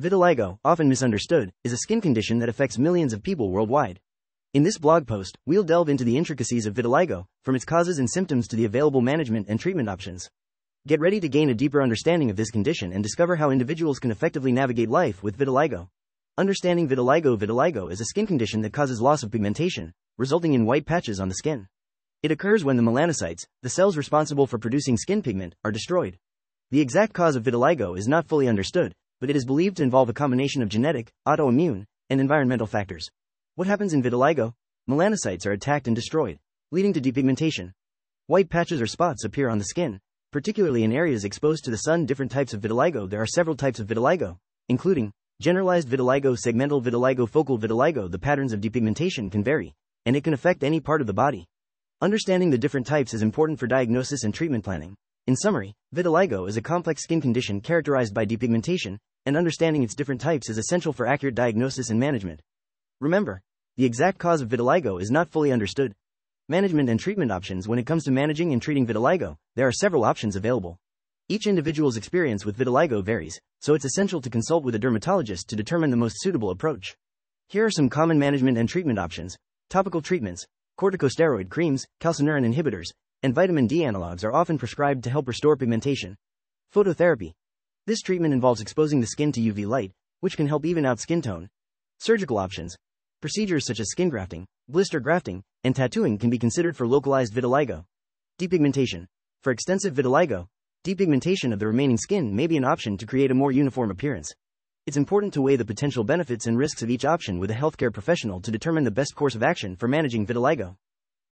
Vitiligo, often misunderstood, is a skin condition that affects millions of people worldwide. In this blog post, we'll delve into the intricacies of vitiligo, from its causes and symptoms to the available management and treatment options. Get ready to gain a deeper understanding of this condition and discover how individuals can effectively navigate life with vitiligo. Understanding vitiligo Vitiligo is a skin condition that causes loss of pigmentation, resulting in white patches on the skin. It occurs when the melanocytes, the cells responsible for producing skin pigment, are destroyed. The exact cause of vitiligo is not fully understood, but it is believed to involve a combination of genetic, autoimmune, and environmental factors. What happens in vitiligo? Melanocytes are attacked and destroyed, leading to depigmentation. White patches or spots appear on the skin, particularly in areas exposed to the sun. Different types of vitiligo. There are several types of vitiligo, including generalized vitiligo, segmental vitiligo, focal vitiligo. The patterns of depigmentation can vary, and it can affect any part of the body. Understanding the different types is important for diagnosis and treatment planning. In summary, vitiligo is a complex skin condition characterized by depigmentation, and understanding its different types is essential for accurate diagnosis and management. Remember, the exact cause of vitiligo is not fully understood. Management and treatment options When it comes to managing and treating vitiligo, there are several options available. Each individual's experience with vitiligo varies, so it's essential to consult with a dermatologist to determine the most suitable approach. Here are some common management and treatment options. Topical treatments, corticosteroid creams, calcineurin inhibitors, and vitamin D analogs are often prescribed to help restore pigmentation. Phototherapy, this treatment involves exposing the skin to UV light, which can help even out skin tone. Surgical options. Procedures such as skin grafting, blister grafting, and tattooing can be considered for localized vitiligo. Depigmentation. For extensive vitiligo, depigmentation of the remaining skin may be an option to create a more uniform appearance. It's important to weigh the potential benefits and risks of each option with a healthcare professional to determine the best course of action for managing vitiligo.